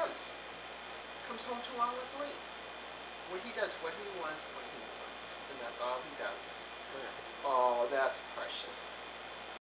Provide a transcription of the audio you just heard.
does. Comes home two hours late. What he does what he wants when he wants, and that's all he does. Oh, that's precious.